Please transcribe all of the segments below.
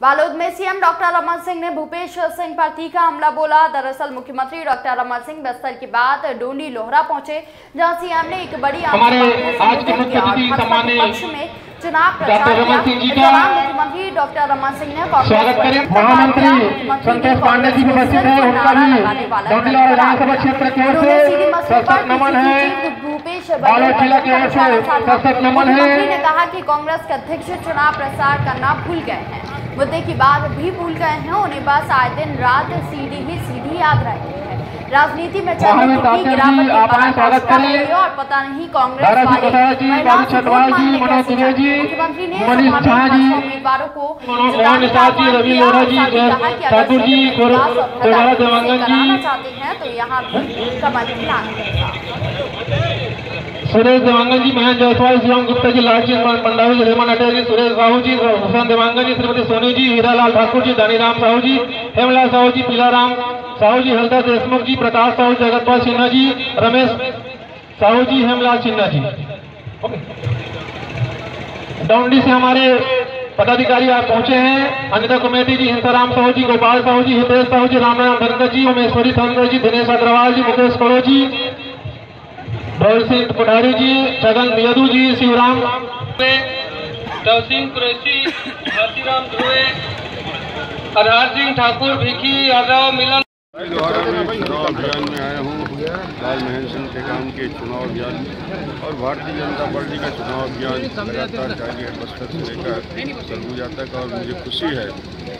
बालोद में CM doctor Raman Singh ने भूपेश सिंह पर तीखा हमला बोला। दरअसल मुख्यमंत्री डॉक्टर रमन सिंह बस्तर के बाद डोंडी लोहरा पहुँचे जहाँ सीएम ने एक बड़ी पक्ष में चुनाव प्रचार किया। मुख्यमंत्री डॉक्टर रमन सिंह ने कांग्रेस महामंत्री पांडे जी उपस्थित हैं उनका भी। क्षेत्र की ओर से नमन है। भूपेश बघेल ने कहा कि कांग्रेस के अध्यक्ष चुनाव प्रचार करना भूल गए हैं। मुद्दे की बात भी भूल गए हैं उन्हें बस आए दिन रात सीढ़ी ही सीढ़ी याद रहती है राजनीति में चल महावीर रही ताकर गिरावट और पता नहीं कांग्रेस? मुख्यमंत्री ने उम्मीदवारों को। कराना चाहते हैं तो यहाँ भी कमल खिलाना सुरेश देवांगन जी महेंद्र जायसवाल, शिवम गुप्ता जी लालचंद पंडावी हेमन अटल जी, सुरेश साहू जी, हुसैन देवांगन जी, श्रीमती सोनी जी, हीरालाल ठाकुर जी, धनीराम साहू जी, हेमलाल साहू जी, पीलाराम साहू जी हलदर देशमुख जी प्रकाश साहू, जगतपाल सिन्हा जी, रमेश साहू जी, हेमलाल सिन्हा जी। डौंडी से हमारे पदाधिकारी आप पहुँचे हैं, अनिता कमेटी जी, हिंसाराम साहू जी, गोपाल साहू जी, हितेश साहू जी रामनारायण धनकर जी, उमेश्वरी धनकर जी, दिनेश अग्रवाल जी, मुकेश करो जी भोल सिंह पठारी जी छगन यदु जी शिवराम। तहसीन कुरैशी हाथीराम ध्रुवे आधार सिंह ठाकुर भिखी यादव मिलन। द्वारा मैं चुनाव अभियान में आया हूँ लाल महेंद्र सिंह टेकाम के चुनाव अभियान में और भारतीय जनता पार्टी का चुनाव अभियान लगातार जारी है बस्तर से लेकर सरगुजा तक और मुझे खुशी है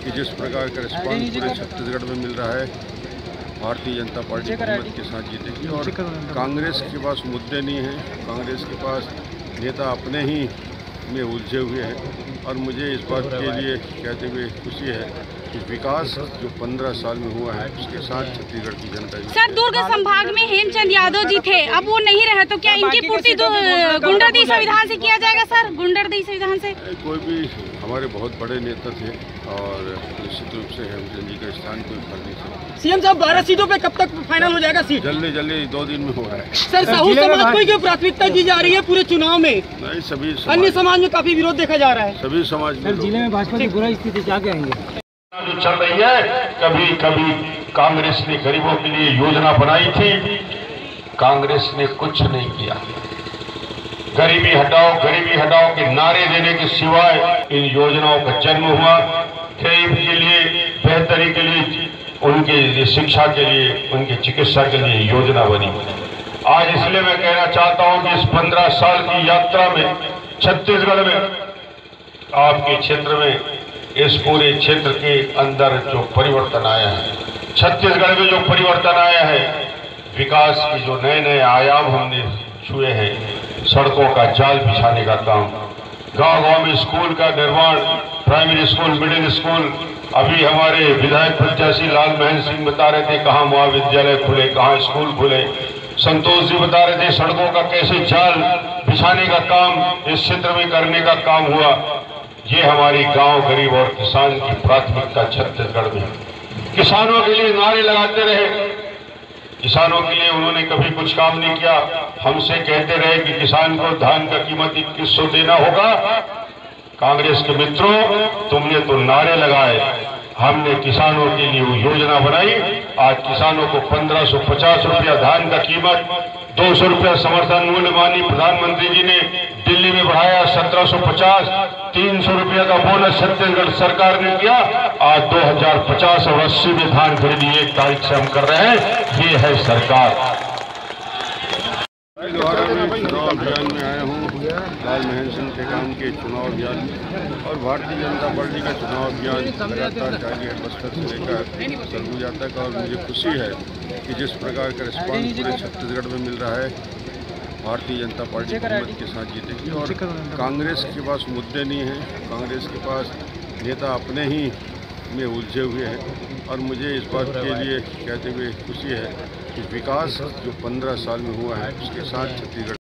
कि जिस प्रकार का रिस्पॉन्स पूरे छत्तीसगढ़ में मिल रहा है भारतीय जनता पार्टी बहुमत के साथ जीतेगी और कांग्रेस के पास मुद्दे नहीं हैं। कांग्रेस के पास नेता अपने ही में उलझे हुए हैं और मुझे इस बात के लिए कहते हुए खुशी है कि विकास जो पंद्रह साल में हुआ है उसके साथ छत्तीसगढ़ की जनता सर दुर्ग संभाग में हेमचंद यादव जी थे। अब वो नहीं रहे तो क्या इनकी पूर्ति दु- गुंडरदी संविधान से किया जाएगा सर? गुंडरदी संविधान से? कोई भी हमारे बहुत बड़े नेता थे और निश्चित रूप से हेमचंद जी का स्थान कोई भर नहीं सकता सीएम साहब बारह सीटों पे कब तक फाइनल हो जाएगा सीट? जल्दी जल्दी दो दिन में हो रहा है। सर साहू समाज को क्यों प्राथमिकता दी जा रही है पूरे चुनाव में? नहीं सभी अन्य समाज में काफ़ी विरोध देखा जा रहा है। सभी समाज में लोग- में भाजपा की बुरा स्थिति क्या कहेंगे? जो चल रही है, कभी कभी कांग्रेस ने गरीबों के लिए योजना बनाई थी। कांग्रेस ने कुछ नहीं किया। गरीबी हटाओ गरीबी हटाओ के नारे देने के सिवाय इन योजनाओं का जन्म हुआ। गरीब के लिए, बेहतरी के लिए, उनके शिक्षा के लिए, उनके चिकित्सा के लिए योजना बनी। आज इसलिए मैं कहना चाहता हूँ कि इस पंद्रह साल की यात्रा में, छत्तीसगढ़ में, आपके क्षेत्र में इस पूरे क्षेत्र के अंदर जो परिवर्तन आया है, छत्तीसगढ़ में जो परिवर्तन आया है, विकास के जो नए नए आयाम हमने छुए हैं, सड़कों का जाल बिछाने का काम गाँव गाँव में स्कूल का निर्माण, प्राइमरी स्कूल, मिडिल स्कूल, अभी हमारे विधायक प्रत्याशी लाल महेंद्र सिंह बता रहे थे कहाँ महाविद्यालय खुले, कहाँ स्कूल खुले। संतोष जी बता रहे थे सड़कों का कैसे जाल बिछाने का काम, इस क्षेत्र में करने का काम हुआ। ये हमारी गाँव गरीब और किसान की प्राथमिकता छत्तीसगढ़ में किसानों के लिए नारे लगाते रहे। किसानों के लिए उन्होंने कभी कुछ काम नहीं किया। हमसे कहते रहे कि किसान को धान का कीमत इक्कीस सौ देना होगा। कांग्रेस के मित्रों, तुमने तो नारे लगाए। हमने किसानों के लिए योजना बनाई। आज किसानों को पंद्रह सौ पचास रुपया धान का कीमत, दो सौ रुपया समर्थन मूल्य मानी प्रधानमंत्री जी ने। दिल्ली में बढ़ाया सत्रह सौ पचास, तीन सौ रुपया का बोनस छत्तीसगढ़ सरकार ने किया। आज दो हज़ार पचास और अस्सी में धान खरीदी एक तारीख से हम कर रहे हैं। ये है सरकार। अभियान में आया हूँ, लाल महेंद्र सिंह टेकाम के चुनाव अभियान और भारतीय जनता पार्टी का चुनाव अभियान लगातार जारी है, बस्तर से लेकर सरगुजा तक। और मुझे खुशी है कि जिस प्रकार का रिस्पॉन्स पूरे छत्तीसगढ़ में मिल रहा है भारतीय जनता पार्टी बहुमत के साथ जीतेगी और कांग्रेस के पास मुद्दे नहीं हैं। कांग्रेस के पास नेता अपने ही में उलझे हुए हैं और मुझे इस बात के लिए कहते हुए खुशी है कि विकास जो पंद्रह साल में हुआ है उसके साथ छत्तीसगढ़